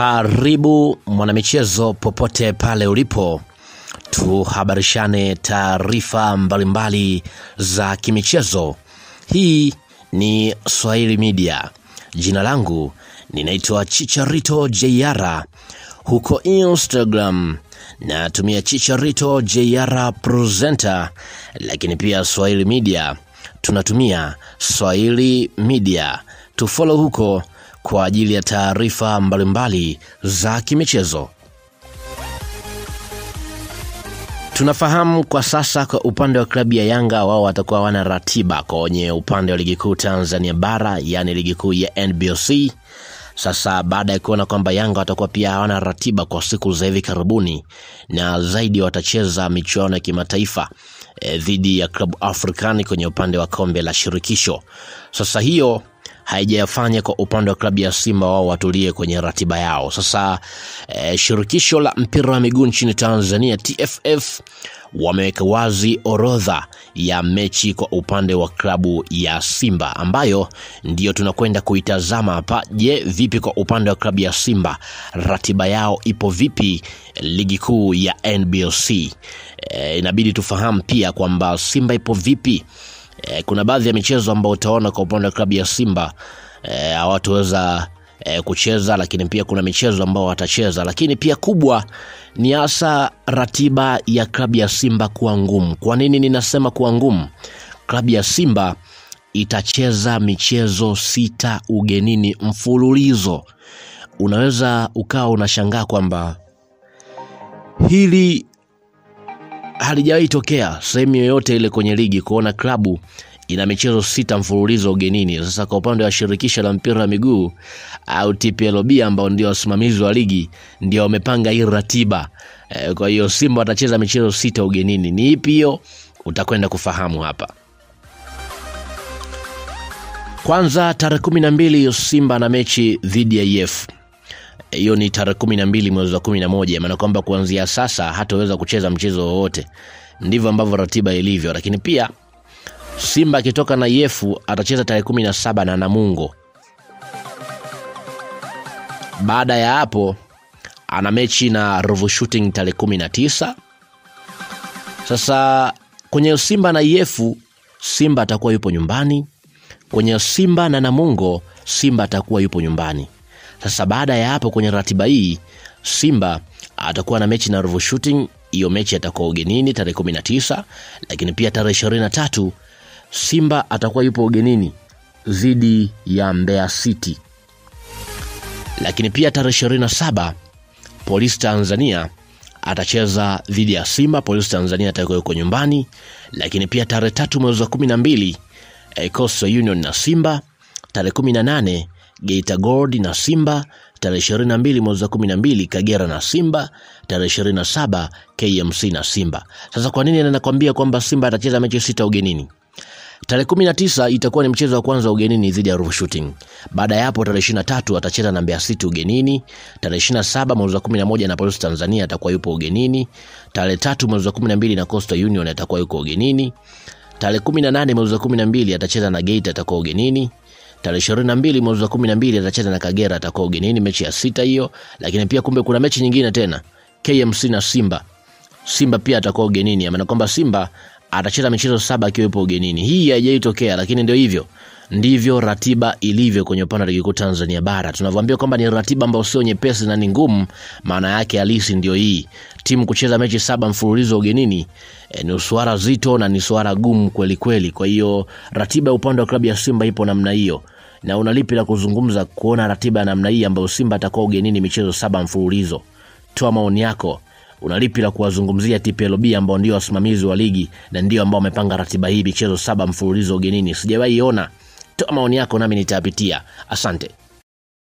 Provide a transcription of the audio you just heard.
Karibu mwanamichezo, popote pale ulipo, tuhabarishane taarifa mbalimbali za kimichezo. Hii ni Swahili Media. Jina langu ninaitwa Chicharito Jr. Huko Instagram natumia Chicharito Jr presenter, lakini pia Swahili Media tunatumia Swahili Media. Tufollow huko kwa ajili ya taarifa mbalimbali za kimichezo. Tunafahamu kwa sasa kwa upande wa klabu ya Yanga wao watakuwa wana ratiba kwenye upande wa ligi kuu Tanzania bara, yaani ligi kuu ya NBC. Sasa baada ya kuona kwamba Yanga watakuwa pia hawana ratiba kwa siku za hivi karibuni, na zaidi watacheza michuano ya kimataifa dhidi e, ya klabu Afrikani kwenye upande wa kombe la shirikisho. Sasa hiyo haijayafanya kwa upande wa klabu ya Simba wao watulie kwenye ratiba yao. Sasa eh, shirikisho la mpira wa miguu nchini Tanzania TFF wameweka wazi orodha ya mechi kwa upande wa klabu ya Simba ambayo ndiyo tunakwenda kuitazama hapa. Je, vipi kwa upande wa klabu ya Simba, ratiba yao ipo vipi ligi kuu ya NBC? E, inabidi tufahamu pia kwamba Simba ipo vipi E, kuna baadhi ya michezo ambayo utaona kwa upande wa klabu ya Simba e, hawataweza e, kucheza, lakini pia kuna michezo ambao watacheza, lakini pia kubwa ni hasa ratiba ya klabu ya Simba kuwa ngumu. Kwa nini ninasema kuwa ngumu? Klabu ya Simba itacheza michezo sita ugenini mfululizo. Unaweza ukawa unashangaa kwamba hili halijawahi tokea sehemu yoyote ile kwenye ligi kuona klabu ina michezo sita mfululizo ugenini. Sasa kwa upande wa shirikisho la mpira wa miguu au TPLB ambao ndio wasimamizi wa ligi ndio wamepanga hii ratiba e, kwa hiyo Simba watacheza michezo sita ugenini. Ni ipi hiyo? Utakwenda kufahamu hapa. Kwanza tarehe kumi na mbili Simba na mechi dhidi ya EF hiyo ni tarehe kumi na mbili mwezi wa kumi na moja maana kwamba kuanzia sasa hataweza kucheza mchezo wowote. Ndivyo ambavyo ratiba ilivyo, lakini pia Simba akitoka na Yefu atacheza tarehe kumi na saba na Namungo. Baada ya hapo ana mechi na Ruvu Shooting tarehe kumi na tisa. Sasa kwenye Simba na Yefu, Simba atakuwa yupo nyumbani. Kwenye Simba na Namungo, Simba atakuwa yupo nyumbani. Sasa baada ya hapo kwenye ratiba hii Simba atakuwa na mechi na Ruvu Shooting. Hiyo mechi atakuwa ugenini tarehe 19, lakini pia tarehe 23 Simba atakuwa yupo ugenini dhidi ya Mbeya City, lakini pia tarehe 27 Polisi Tanzania atacheza dhidi ya Simba. Polisi Tanzania atakuwa yuko nyumbani, lakini pia tarehe tatu mwezi wa 12 eh, Coastal Union na Simba. Tarehe 18 Geita Gold na Simba tarehe 22 mwezi wa 12, Kagera na Simba tarehe 27, KMC na Simba. Sasa kwa nini nakwambia kwamba Simba atacheza mechi sita ugenini? Tarehe 19 itakuwa ni mchezo wa kwanza ugenini dhidi ya Ruvu Shooting. Baada ya hapo tarehe 23 atacheza na Mbeya City ugenini. Tarehe 27 mwezi wa 11 na Polisi Tanzania atakuwa yupo ugenini. Tarehe 3 mwezi wa 12 na Coastal Union atakuwa yuko ugenini. Tarehe 18 mwezi wa 12 atacheza na Geita atakuwa ugenini tarehe ishirini na mbili mwezi wa kumi na mbili atacheza na Kagera atakuwa ugenini, mechi ya sita hiyo. Lakini pia kumbe kuna mechi nyingine tena, KMC na Simba. Simba pia atakuwa ugenini, maana kwamba Simba atacheza michezo saba akiwepo ugenini. Hii haijaitokea, lakini ndio hivyo ndivyo ratiba ilivyo kwenye upande wa ligi kuu Tanzania bara. Tunavyoambia kwamba ni ratiba ambayo sio nyepesi na ni ngumu, maana yake halisi ndio hii, timu kucheza mechi saba mfululizo ugenini e, ni suara zito na ni suara gumu kweli kweli. Kwa hiyo ratiba ya upande wa klabu ya Simba ipo namna hiyo, na unalipi la kuzungumza kuona ratiba ya namna hii ambayo Simba atakuwa ugenini michezo saba mfululizo? Toa maoni yako. Unalipi la kuwazungumzia TPLB ambao ndio wasimamizi wa ligi na ndio ambao wamepanga ratiba hii michezo saba mfululizo ugenini? Sijawahi ona. Toa maoni yako nami nitayapitia. Asante.